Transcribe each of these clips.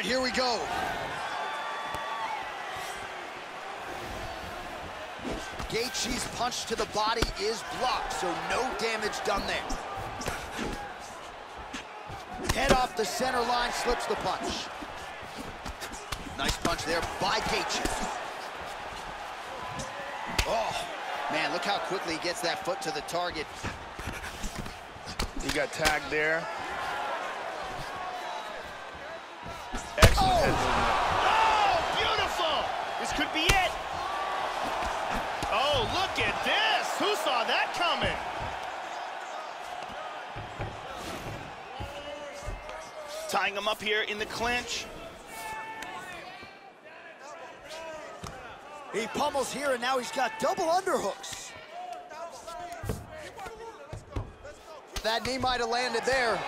right, here we go. Gaethje's punch to the body is blocked, so no damage done there. Head off the center line, slips the punch. Nice punch there by Gaethje. Oh, man, look how quickly he gets that foot to the target. He got tagged there. Excellent head movement. Oh, beautiful! This could be it. Oh, look at this. Who saw that coming? Tying him up here in the clinch. He pummels here, and now he's got double underhooks. That knee might have landed there.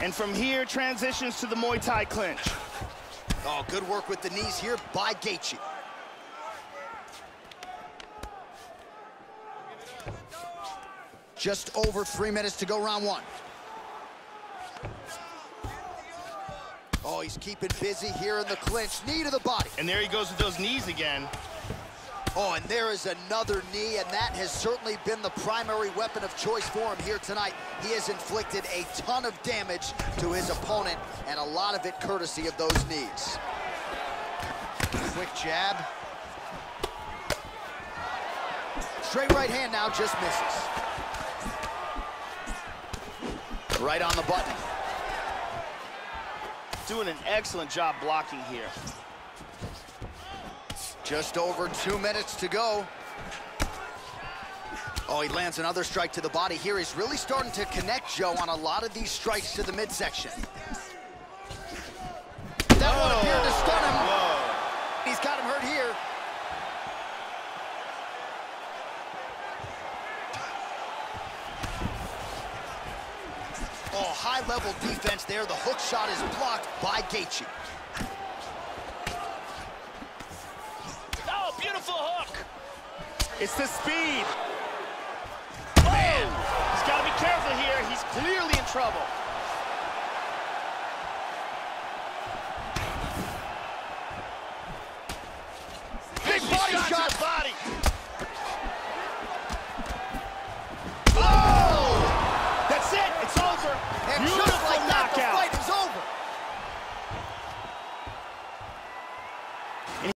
And from here, transitions to the Muay Thai clinch. Oh, good work with the knees here by Gaethje. Just over three minutes to go round one. Oh, he's keeping busy here in the clinch. Knee to the body. And there he goes with those knees again. Oh, and there is another knee, and that has certainly been the primary weapon of choice for him here tonight. He has inflicted a ton of damage to his opponent, and a lot of it courtesy of those knees. Quick jab. Straight right hand now, just misses. Right on the button. Doing an excellent job blocking here. Just over two minutes to go. Oh, he lands another strike to the body here. He's really starting to connect, Joe, on a lot of these strikes to the midsection. That one appeared to stun him. Whoa. He's got him hurt here. Oh, high-level defense there. The hook shot is blocked by Gaethje. Oh, beautiful hook. It's the speed. Oh! Man, he's got to be careful here. He's clearly in trouble.